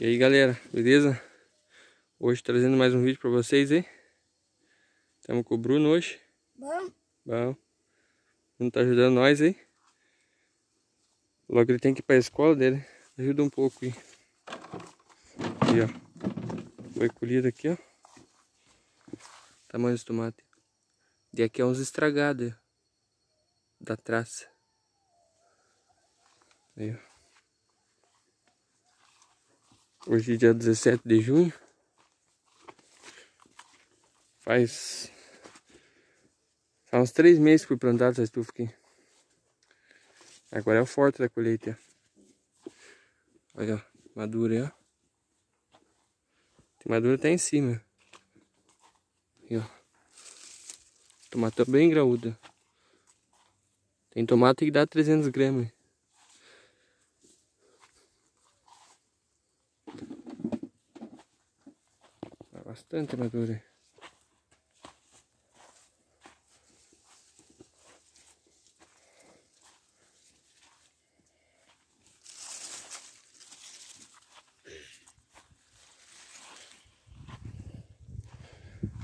E aí galera, beleza? Hoje trazendo mais um vídeo pra vocês aí Estamos com o Bruno hoje. Bom? Bom. Bruno tá ajudando nós aí Logo ele tem que ir pra escola dele. Ajuda um pouco aí Aqui ó. Foi colhido aqui ó. Tamanho de tomate E aqui é uns estragados Da traça. Aí ó Hoje é dia 17 de junho. Faz, faz uns três meses que fui plantado essa estufa aqui. Agora é o forte da colheita. Olha, madura ó. Tem madura até em cima. Aí, ó. Tomate bem graúda. Tem tomate que dá 300 gramas. Bastante madura.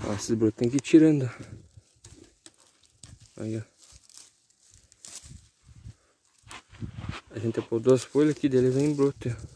Ó, esses brotos tem que ir tirando. Aí, ó. A gente pôr duas folhas aqui dele vem broto.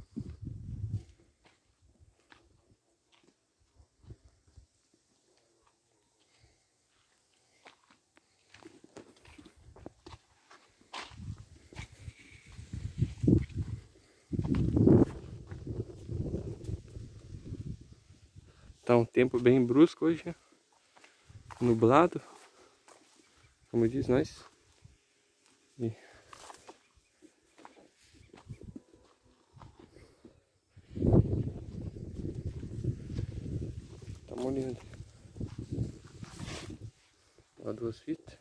Tá um tempo bem brusco hoje, né? nublado, como diz nós. E... Tá molhando. Ó, duas fitas.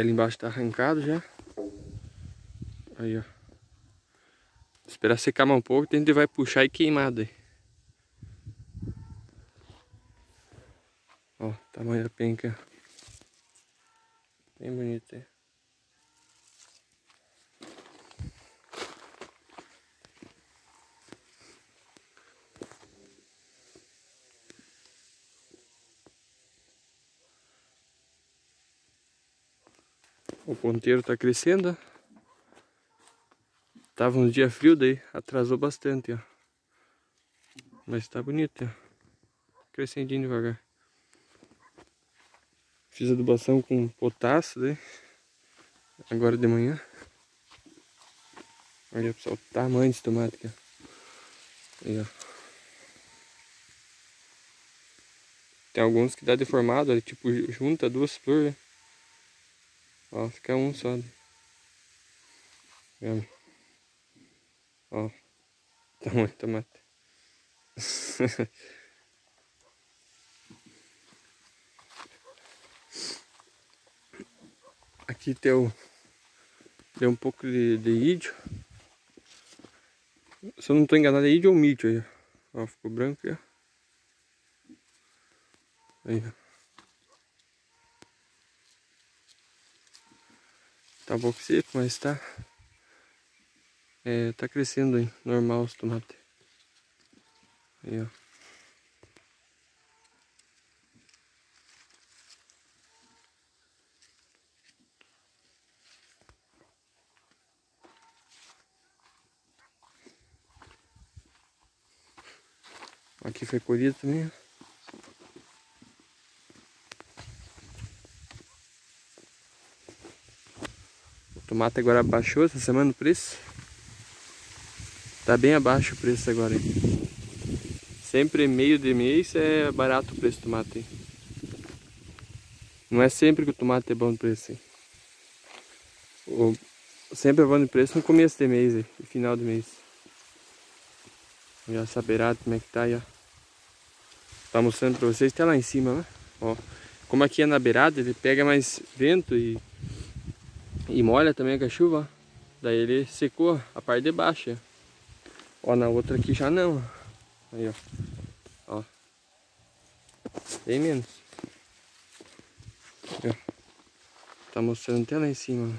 Ali embaixo tá arrancado já. Aí, ó. Esperar secar mais um pouco, a gente vai puxar e queimar daí. Ó, tamanho da penca. Bem bonito aí. O ponteiro tá crescendo. Tava uns dias frio daí, atrasou bastante, ó. Mas tá bonito, ó. Crescendinho devagar. Fiz adubação com potássio daí. Agora de manhã. Olha pessoal, o tamanho desse tomate aqui, ó. Aí, ó. Tem alguns que dá deformado, tipo, junta duas flores. Ó, fica um só. Vendo? Ó. Tamanho do tomate. Aqui o... Tem um pouco de, de ídio. Se eu não estou enganado, é ídio ou mídio aí. Ó, ficou branco aí, ó. Aí, ó. Tá um pouco seco, mas tá. É, tá crescendo hein, normal os tomates. Aí, ó. Aqui foi colhido também, ó. tomate agora baixou essa semana o preço. Tá bem abaixo o preço agora. Hein? Sempre meio de mês é barato o preço do tomate. Não é sempre que o tomate é bom de preço. Hein? O, sempre é bom de preço no começo de mês e final de mês. Essa beirada como é que tá ó. Tá mostrando pra vocês, tá lá em cima, né? Ó, como aqui é na beirada, ele pega mais vento e e molha também com a chuva. Daí ele secou a parte de baixo. Ó, na outra aqui já não. Aí, ó. Ó. Bem menos. Ó. Tá mostrando até lá em cima.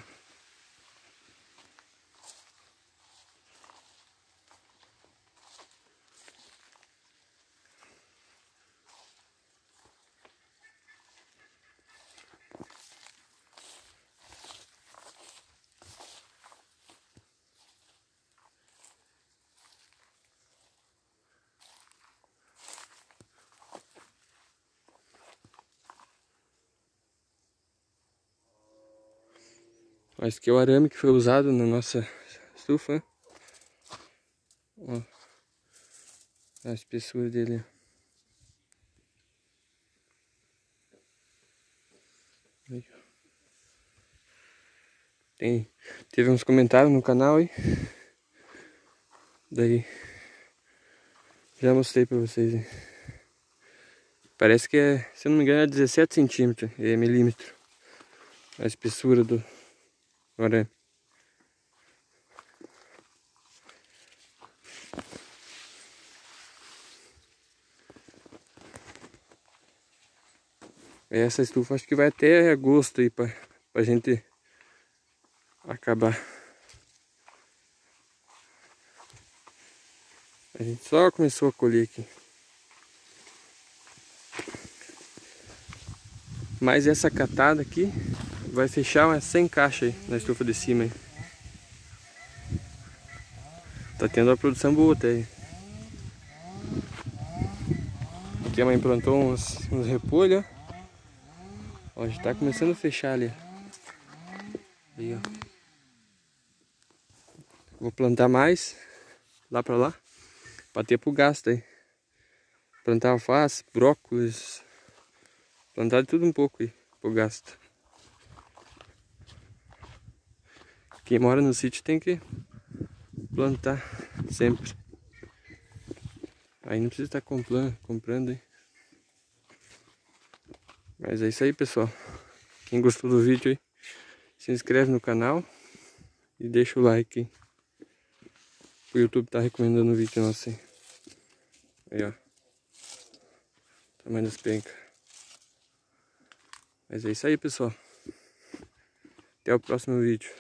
Esse aqui é o arame que foi usado na nossa estufa. Ó, a espessura dele. Tem, teve uns comentários no canal aí. Daí já mostrei pra vocês. Hein? Parece que é, se não me engano, é 17 centímetros, é milímetro. A espessura do, Agora essa estufa acho que vai até agosto aí pra, pra gente acabar. A gente só começou a colher aqui. Mas essa catada aqui vai fechar umas 100 caixas aí na estufa de cima. Aí. Tá tendo uma produção boa até aí. Aqui a mãe plantou uns, uns repolhos. Ó, já tá começando a fechar ali. Aí, ó. Vou plantar mais lá pra lá. Pra ter pro gasto aí. Plantar alface, brócolis. Plantar de tudo um pouco aí pro gasto. Quem mora no sítio tem que plantar sempre. Aí não precisa estar comprando, comprando hein? Mas é isso aí, pessoal. Quem gostou do vídeo aí, se inscreve no canal e deixa o like. O YouTube tá recomendando o vídeo nosso aí. Aí, ó. Tamanho das pencas. Mas é isso aí, pessoal. Até o próximo vídeo.